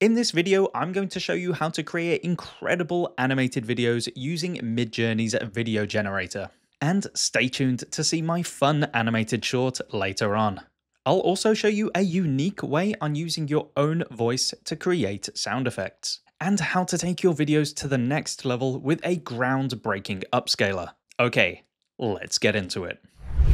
In this video, I'm going to show you how to create incredible animated videos using Midjourney's video generator. And stay tuned to see my fun animated short later on. I'll also show you a unique way on using your own voice to create sound effects, and how to take your videos to the next level with a groundbreaking upscaler. Okay, let's get into it.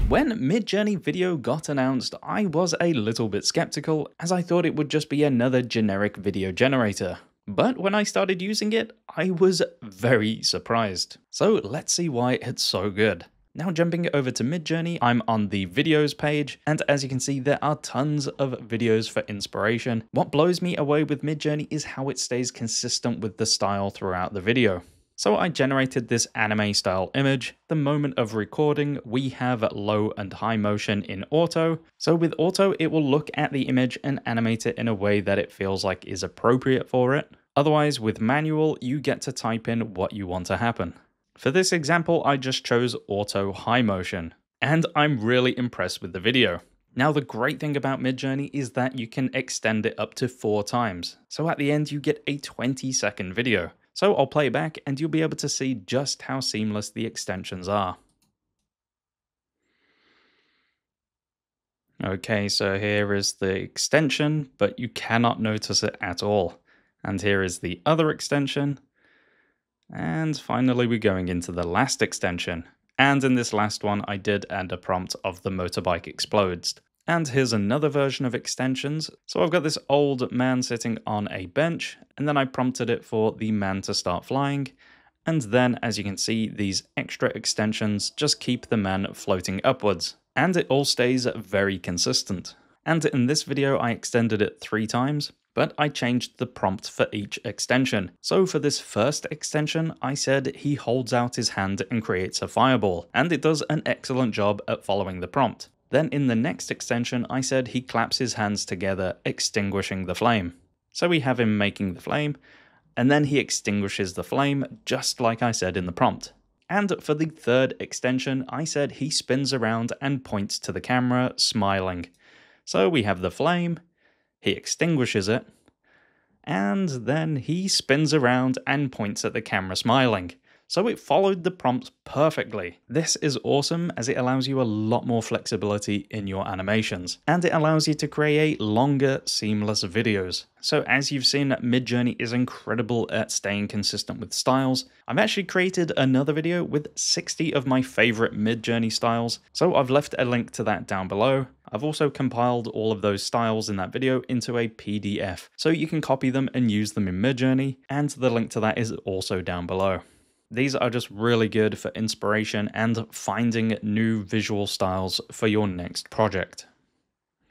When Midjourney Video got announced, I was a little bit skeptical as I thought it would just be another generic video generator. But when I started using it, I was very surprised. So let's see why it's so good. Now jumping over to Midjourney, I'm on the videos page, and as you can see, there are tons of videos for inspiration. What blows me away with Midjourney is how it stays consistent with the style throughout the video. So I generated this anime style image. The moment of recording, we have low and high motion in auto. So with auto, it will look at the image and animate it in a way that it feels like is appropriate for it. Otherwise, with manual, you get to type in what you want to happen. For this example, I just chose auto high motion. And I'm really impressed with the video. Now the great thing about Midjourney is that you can extend it up to four times. So at the end you get a 20 second video. So I'll play back and you'll be able to see just how seamless the extensions are. Okay, so here is the extension, but you cannot notice it at all. And here is the other extension. And finally, we're going into the last extension. And in this last one, I did add a prompt of the motorbike explodes. And here's another version of extensions. So I've got this old man sitting on a bench, and then I prompted it for the man to start flying. And then, as you can see, these extra extensions just keep the man floating upwards. And it all stays very consistent. And in this video, I extended it three times, but I changed the prompt for each extension. So for this first extension, I said he holds out his hand and creates a fireball, and it does an excellent job at following the prompt. Then in the next extension, I said he claps his hands together, extinguishing the flame. So we have him making the flame, and then he extinguishes the flame, just like I said in the prompt. And for the third extension, I said he spins around and points to the camera, smiling. So we have the flame, he extinguishes it, and then he spins around and points at the camera, smiling. So it followed the prompts perfectly. This is awesome as it allows you a lot more flexibility in your animations, and it allows you to create longer, seamless videos. So as you've seen, Midjourney is incredible at staying consistent with styles. I've actually created another video with 60 of my favorite Midjourney styles, so I've left a link to that down below. I've also compiled all of those styles in that video into a PDF, so you can copy them and use them in Midjourney, and the link to that is also down below. These are just really good for inspiration and finding new visual styles for your next project.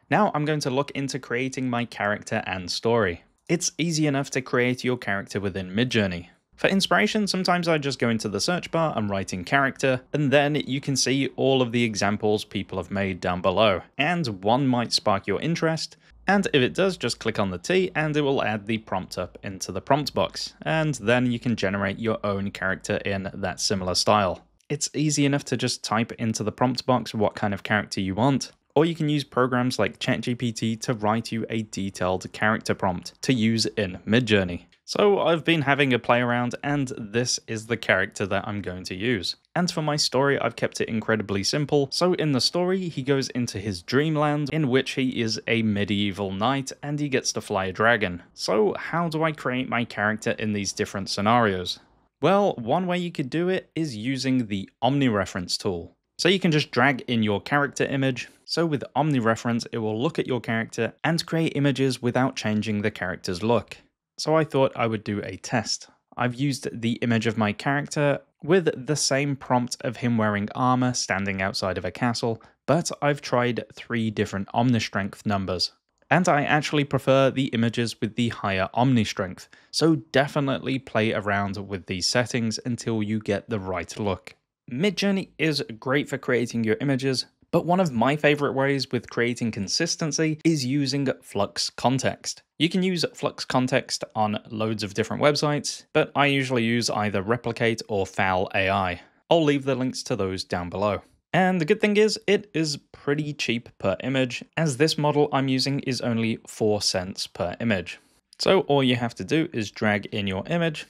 Now I'm going to look into creating my character and story. It's easy enough to create your character within Midjourney. For inspiration, sometimes I just go into the search bar and write in character, and then you can see all of the examples people have made down below, and one might spark your interest, and if it does, just click on the T and it will add the prompt up into the prompt box. And then you can generate your own character in that similar style. It's easy enough to just type into the prompt box what kind of character you want. Or you can use programs like ChatGPT to write you a detailed character prompt to use in Midjourney. So I've been having a play around and this is the character that I'm going to use. And for my story, I've kept it incredibly simple. So in the story, he goes into his dreamland in which he is a medieval knight and he gets to fly a dragon. So how do I create my character in these different scenarios? Well, one way you could do it is using the OmniReference tool. So you can just drag in your character image. So with OmniReference, it will look at your character and create images without changing the character's look. So I thought I would do a test. I've used the image of my character with the same prompt of him wearing armor standing outside of a castle, but I've tried three different Omni Strength numbers. And I actually prefer the images with the higher Omni Strength, so definitely play around with these settings until you get the right look. Midjourney is great for creating your images, but one of my favorite ways with creating consistency is using Flux Kontext. You can use Flux Kontext on loads of different websites, but I usually use either Replicate or Fal AI. I'll leave the links to those down below. And the good thing is, it is pretty cheap per image, as this model I'm using is only 4 cents per image. So all you have to do is drag in your image,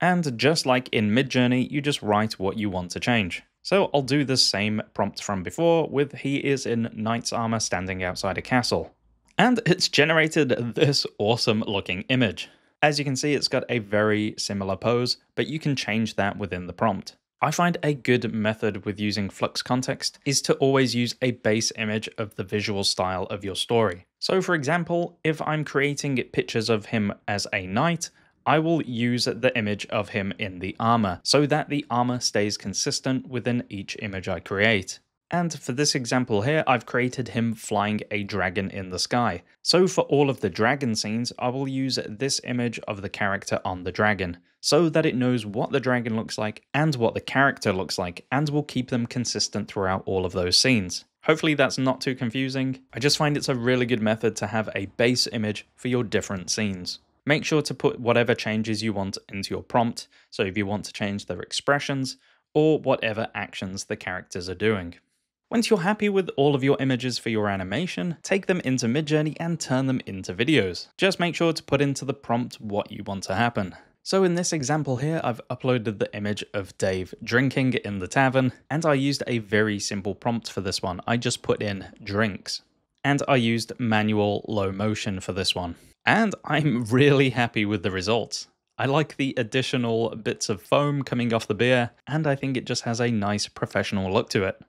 and just like in Midjourney, you just write what you want to change. So I'll do the same prompt from before with he is in knight's armor standing outside a castle. And it's generated this awesome looking image. As you can see, it's got a very similar pose, but you can change that within the prompt. I find a good method with using Flux Kontext is to always use a base image of the visual style of your story. So for example, if I'm creating pictures of him as a knight, I will use the image of him in the armor so that the armor stays consistent within each image I create. And for this example here, I've created him flying a dragon in the sky. So for all of the dragon scenes, I will use this image of the character on the dragon, so that it knows what the dragon looks like and what the character looks like, and will keep them consistent throughout all of those scenes. Hopefully that's not too confusing. I just find it's a really good method to have a base image for your different scenes. Make sure to put whatever changes you want into your prompt, so if you want to change their expressions, or whatever actions the characters are doing. Once you're happy with all of your images for your animation, take them into Midjourney and turn them into videos. Just make sure to put into the prompt what you want to happen. So in this example here, I've uploaded the image of Dave drinking in the tavern, and I used a very simple prompt for this one. I just put in drinks. And I used manual low motion for this one. And I'm really happy with the results. I like the additional bits of foam coming off the beer, and I think it just has a nice professional look to it.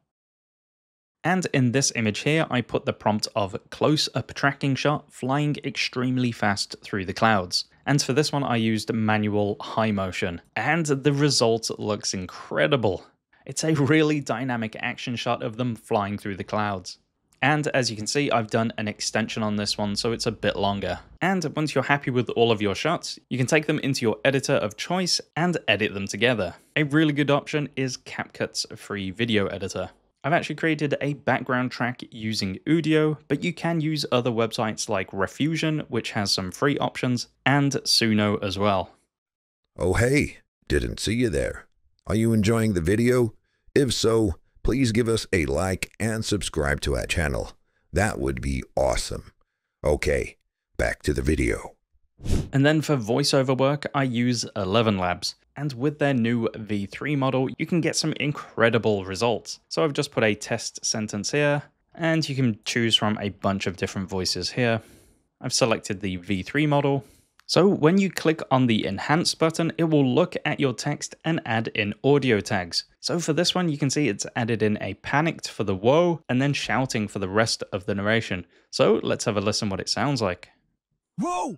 And in this image here, I put the prompt of close-up tracking shot flying extremely fast through the clouds. And for this one, I used manual high motion. And the result looks incredible. It's a really dynamic action shot of them flying through the clouds. And as you can see, I've done an extension on this one, so it's a bit longer. And once you're happy with all of your shots, you can take them into your editor of choice and edit them together. A really good option is CapCut's free video editor. I've actually created a background track using Udio, but you can use other websites like Riffusion, which has some free options, and Suno as well. Oh hey, didn't see you there. Are you enjoying the video? If so, please give us a like and subscribe to our channel. That would be awesome. Okay, back to the video. And then for voiceover work, I use ElevenLabs. and with their new V3 model, you can get some incredible results. So I've just put a test sentence here, and you can choose from a bunch of different voices here. I've selected the V3 model. So when you click on the Enhance button, it will look at your text and add in audio tags. So for this one, you can see it's added in a panicked for the whoa, and then shouting for the rest of the narration. So let's have a listen what it sounds like. Whoa!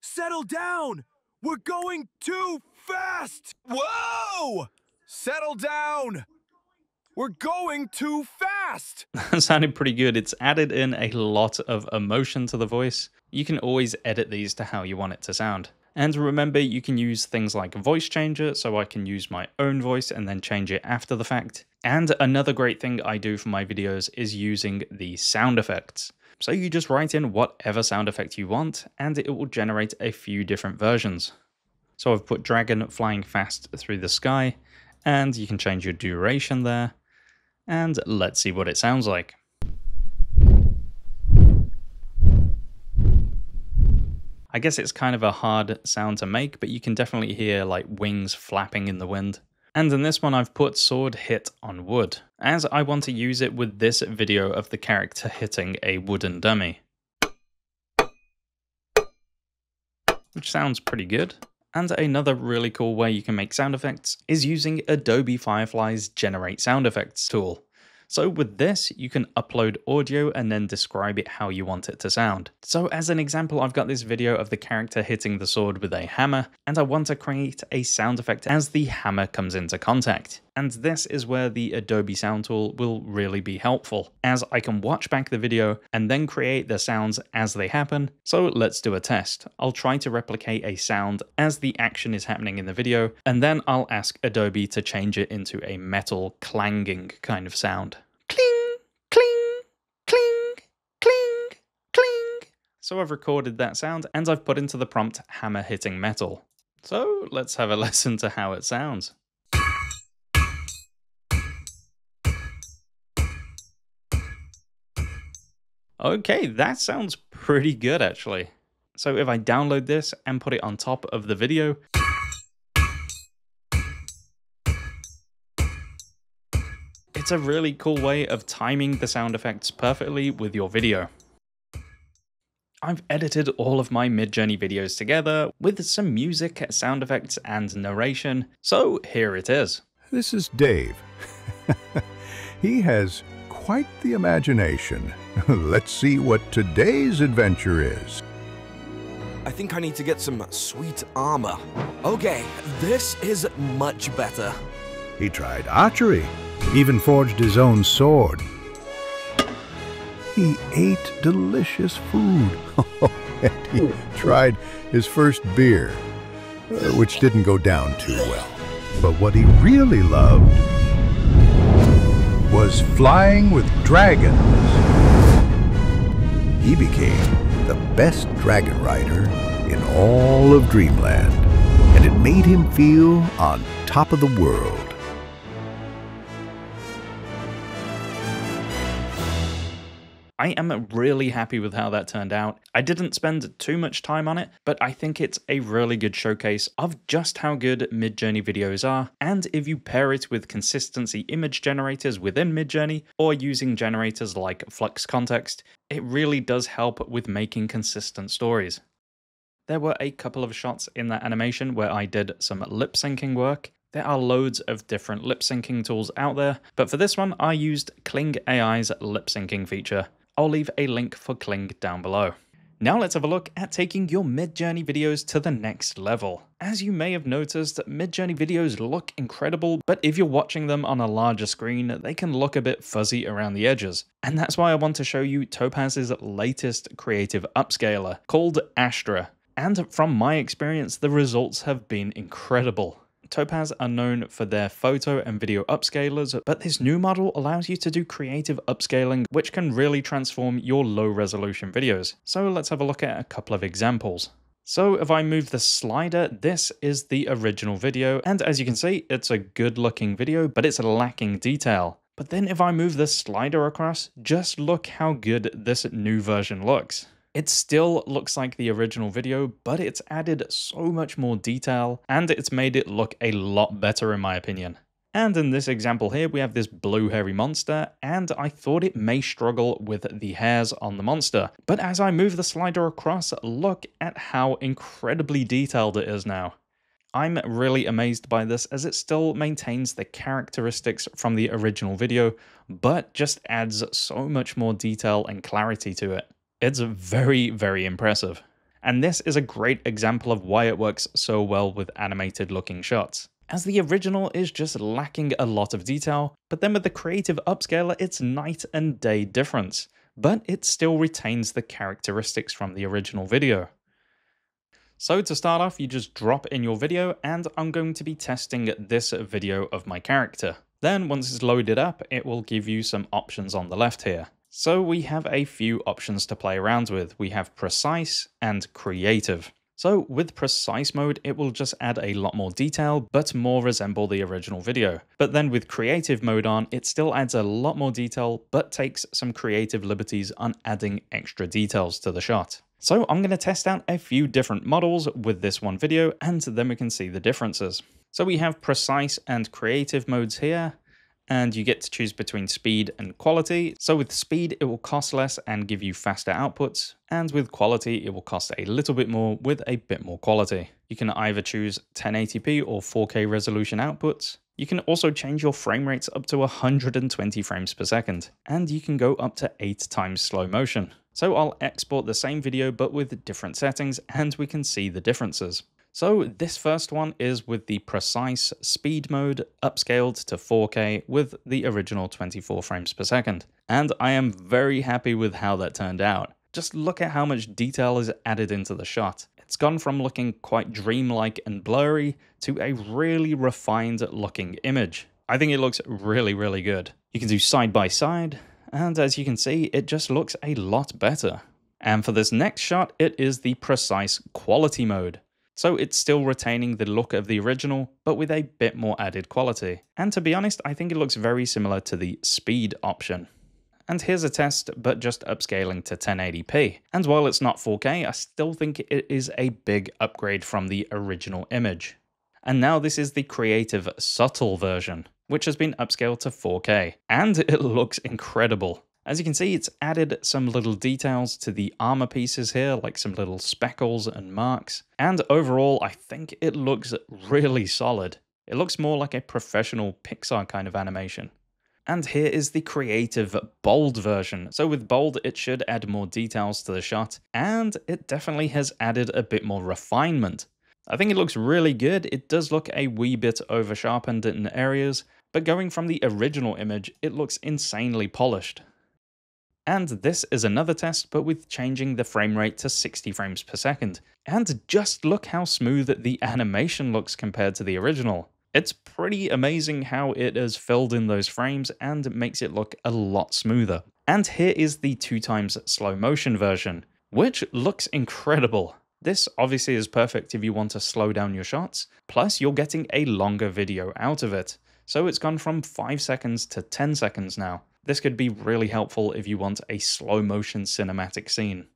Settle down! We're going too fast! Whoa! Settle down! We're going too fast! that sounded pretty good. It's added in a lot of emotion to the voice. You can always edit these to how you want it to sound. And remember, you can use things like voice changer, so I can use my own voice and then change it after the fact. And another great thing I do for my videos is using the sound effects. So you just write in whatever sound effect you want, and it will generate a few different versions. So I've put dragon flying fast through the sky, and you can change your duration there. And let's see what it sounds like. I guess it's kind of a hard sound to make, but you can definitely hear like wings flapping in the wind. And in this one I've put sword hit on wood, as I want to use it with this video of the character hitting a wooden dummy. Which sounds pretty good. And another really cool way you can make sound effects is using Adobe Firefly's Generate Sound Effects tool. So with this, you can upload audio and then describe it how you want it to sound. So as an example, I've got this video of the character hitting the sword with a hammer, and I want to create a sound effect as the hammer comes into contact. And this is where the Adobe Sound Tool will really be helpful, as I can watch back the video and then create the sounds as they happen. So let's do a test. I'll try to replicate a sound as the action is happening in the video, and then I'll ask Adobe to change it into a metal clanging kind of sound. Cling, cling, cling, cling, cling. So I've recorded that sound and I've put into the prompt hammer hitting metal. So let's have a listen to how it sounds. Okay, that sounds pretty good actually. So if I download this and put it on top of the video, it's a really cool way of timing the sound effects perfectly with your video. I've edited all of my Midjourney videos together with some music, sound effects, and narration, so here it is. This is Dave. he has quite the imagination. Let's see what today's adventure is. I think I need to get some sweet armor. Okay, this is much better. He tried archery, even forged his own sword. He ate delicious food. and he tried his first beer, uh, which didn't go down too well. But what he really loved was flying with dragons. He became the best dragon rider in all of Dreamland, and it made him feel on top of the world. I am really happy with how that turned out. I didn't spend too much time on it, but I think it's a really good showcase of just how good Midjourney videos are, and if you pair it with consistency image generators within Midjourney, or using generators like Flux Kontext, it really does help with making consistent stories. There were a couple of shots in that animation where I did some lip syncing work, there are loads of different lip syncing tools out there, but for this one I used Kling AI's lip syncing feature. I'll leave a link for Kling down below. Now let's have a look at taking your Midjourney videos to the next level. As you may have noticed, Midjourney videos look incredible, but if you're watching them on a larger screen, they can look a bit fuzzy around the edges. And that's why I want to show you Topaz's latest creative upscaler, called Astra. And from my experience, the results have been incredible. Topaz are known for their photo and video upscalers, but this new model allows you to do creative upscaling, which can really transform your low resolution videos. So let's have a look at a couple of examples. So if I move the slider, this is the original video, and as you can see, it's a good looking video, but it's lacking detail. But then if I move the slider across, just look how good this new version looks. It still looks like the original video, but it's added so much more detail and it's made it look a lot better in my opinion. And in this example here, we have this blue hairy monster, and I thought it may struggle with the hairs on the monster. But as I move the slider across, look at how incredibly detailed it is now. I'm really amazed by this as it still maintains the characteristics from the original video, but just adds so much more detail and clarity to it. It's very, very impressive. And this is a great example of why it works so well with animated looking shots. As the original is just lacking a lot of detail, but then with the creative upscaler it's night and day difference, but it still retains the characteristics from the original video. So to start off, you just drop in your video and I'm going to be testing this video of my character. Then once it's loaded up, it will give you some options on the left here. So we have a few options to play around with. We have precise and creative. So with precise mode, it will just add a lot more detail, but more resemble the original video. But then with creative mode on, it still adds a lot more detail, but takes some creative liberties on adding extra details to the shot. So I'm to test out a few different models with this one video, and then we can see the differences. So we have precise and creative modes here, and you get to choose between speed and quality. So with speed, it will cost less and give you faster outputs, and with quality, it will cost a little bit more with a bit more quality. You can either choose 1080p or 4K resolution outputs. You can also change your frame rates up to 120 frames per second, and you can go up to 8 times slow motion. So I'll export the same video but with different settings and we can see the differences. So this first one is with the precise speed mode upscaled to 4K with the original 24 frames per second. And I am very happy with how that turned out. Just look at how much detail is added into the shot. It's gone from looking quite dreamlike and blurry to a really refined looking image. I think it looks really, really good. You can do side by side, and as you can see, it just looks a lot better. And for this next shot, it is the precise quality mode. So it's still retaining the look of the original, but with a bit more added quality. And to be honest, I think it looks very similar to the speed option. And here's a test, but just upscaling to 1080p. And while it's not 4K, I still think it is a big upgrade from the original image. And now this is the creative subtle version, which has been upscaled to 4K. And it looks incredible. As you can see, it's added some little details to the armor pieces here, like some little speckles and marks. And overall, I think it looks really solid. It looks more like a professional Pixar kind of animation. And here is the creative bold version. So with bold, it should add more details to the shot, and it definitely has added a bit more refinement. I think it looks really good. It does look a wee bit over sharpened in areas, but going from the original image, it looks insanely polished. And this is another test, but with changing the frame rate to 60 frames per second. And just look how smooth the animation looks compared to the original. It's pretty amazing how it has filled in those frames and makes it look a lot smoother. And here is the two times slow motion version, which looks incredible. This obviously is perfect if you want to slow down your shots, plus you're getting a longer video out of it. So it's gone from 5 seconds to 10 seconds now. This could be really helpful if you want a slow motion cinematic scene.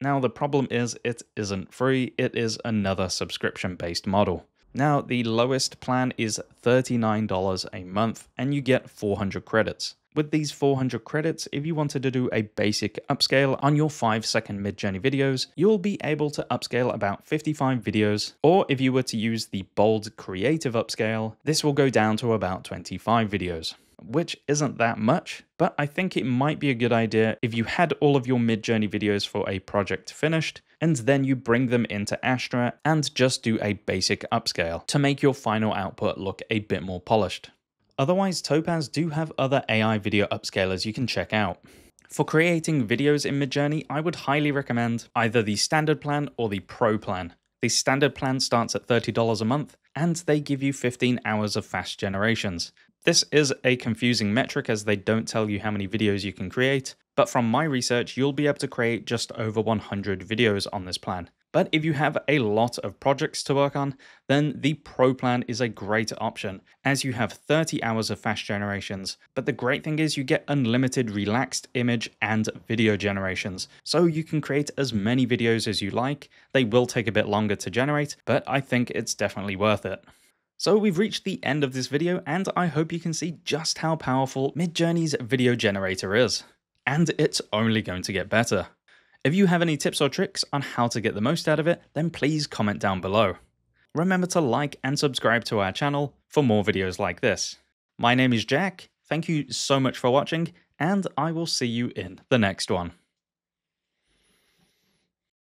Now the problem is it isn't free, it is another subscription based model. Now the lowest plan is $39 a month and you get 400 credits. With these 400 credits, if you wanted to do a basic upscale on your 5 second Midjourney videos, you'll be able to upscale about 55 videos, or if you were to use the bold creative upscale, this will go down to about 25 videos which isn't that much, but I think it might be a good idea if you had all of your Midjourney videos for a project finished, and then you bring them into Astra and just do a basic upscale to make your final output look a bit more polished. Otherwise, Topaz do have other AI video upscalers you can check out. For creating videos in Midjourney, I would highly recommend either the standard plan or the pro plan. The standard plan starts at $30 a month, and they give you 15 hours of fast generations. This is a confusing metric as they don't tell you how many videos you can create, but from my research, you'll be able to create just over 100 videos on this plan. But if you have a lot of projects to work on, then the Pro plan is a great option, as you have 30 hours of fast generations. But the great thing is you get unlimited relaxed image and video generations, so you can create as many videos as you like. They will take a bit longer to generate, but I think it's definitely worth it. So we've reached the end of this video and I hope you can see just how powerful Midjourney's video generator is. And it's only going to get better. If you have any tips or tricks on how to get the most out of it, then please comment down below. Remember to like and subscribe to our channel for more videos like this. My name is Jack, thank you so much for watching, and I will see you in the next one.